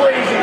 crazy.